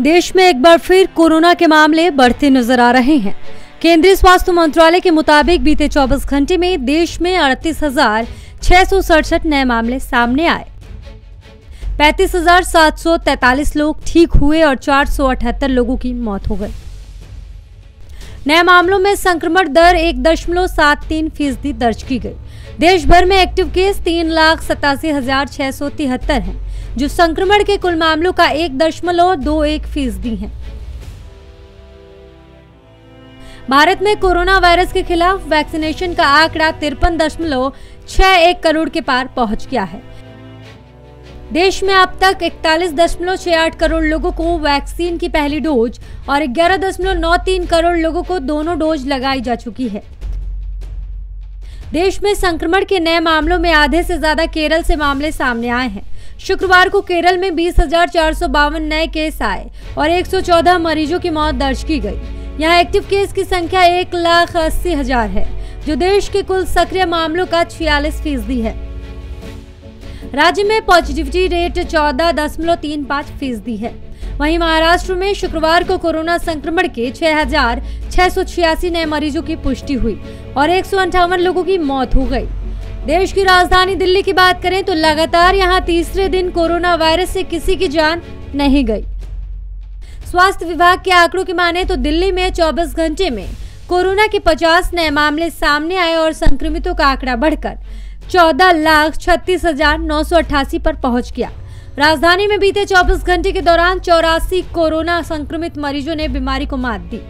देश में एक बार फिर कोरोना के मामले बढ़ते नज़र आ रहे हैं। केंद्रीय स्वास्थ्य मंत्रालय के मुताबिक बीते 24 घंटे में देश में अड़तीस हज़ार नए मामले सामने आए। पैंतीस हज़ार सात सौ तैतालीस लोग ठीक हुए और चार सौ अठहत्तर लोगों की मौत हो गई। नए मामलों में संक्रमण दर एक दशमलव सात तीन फ़ीसदी दर्ज की गई। देश भर में एक्टिव केस तीन लाख सतासी हज़ार छह सौ तिहत्तर है, जो संक्रमण के कुल मामलों का एक दशमलव दो एक फ़ीसदी है। भारत में कोरोना वायरस के खिलाफ वैक्सीनेशन का आंकड़ा तिरपन दशमलव छह एक करोड़ के पार पहुँच गया है। देश में अब तक इकतालीस दशमलव छह आठ करोड़ लोगों को वैक्सीन की पहली डोज और ग्यारह दशमलव नौ तीन करोड़ लोगों को दोनों डोज लगाई जा चुकी है। देश में संक्रमण के नए मामलों में आधे से ज़्यादा केरल से मामले सामने आए हैं। शुक्रवार को केरल में बीस नए केस आए और 114 मरीजों की मौत दर्ज की गई। यहाँ एक्टिव केस की संख्या एक लाख अस्सी हज़ार है, जो देश के कुल सक्रिय मामलों का छियालीस फ़ीसदी है। राज्य में पॉजिटिविटी रेट चौदह दशमलव तीन पाँच फ़ीसदी है। वहीं महाराष्ट्र में शुक्रवार को कोरोना संक्रमण के छह हज़ार छह सौ छियासी नए मरीजों की पुष्टि हुई और एक लोगों की मौत हो गई। देश की राजधानी दिल्ली की बात करें तो लगातार यहाँ तीसरे दिन कोरोना वायरस से किसी की जान नहीं गई। स्वास्थ्य विभाग के आंकड़ों की माने तो दिल्ली में 24 घंटे में कोरोना के 50 नए मामले सामने आए और संक्रमितों का आंकड़ा बढ़कर चौदह लाख छत्तीस हज़ार नौ सौ अट्ठासी पर पहुँच गया। राजधानी में बीते 24 घंटे के दौरान चौरासी कोरोना संक्रमित मरीजों ने बीमारी को मात दी।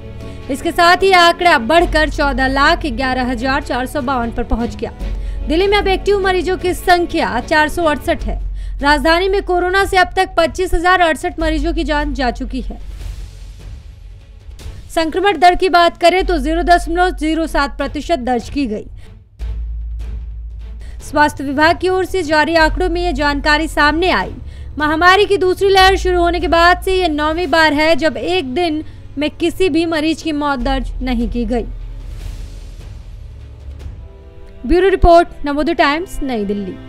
इसके साथ ही आंकड़ा बढ़कर चौदह लाख ग्यारह हज़ार चार सौ बावन पर पहुँच गया। दिल्ली में अब एक्टिव मरीजों की संख्या चार सौ अड़सठ है। राजधानी में कोरोना से अब तक पच्चीस हज़ार अड़सठ मरीजों की जान जा चुकी है। संक्रमण दर की बात करें तो ज़ीरो दशमलव ज़ीरो सात प्रतिशत दर्ज की गई। स्वास्थ्य विभाग की ओर से जारी आंकड़ों में ये जानकारी सामने आई। महामारी की दूसरी लहर शुरू होने के बाद से यह नौवीं बार है जब एक दिन में किसी भी मरीज़ की मौत दर्ज नहीं की गई। ब्यूरो रिपोर्ट, नवोदय टाइम्स, नई दिल्ली।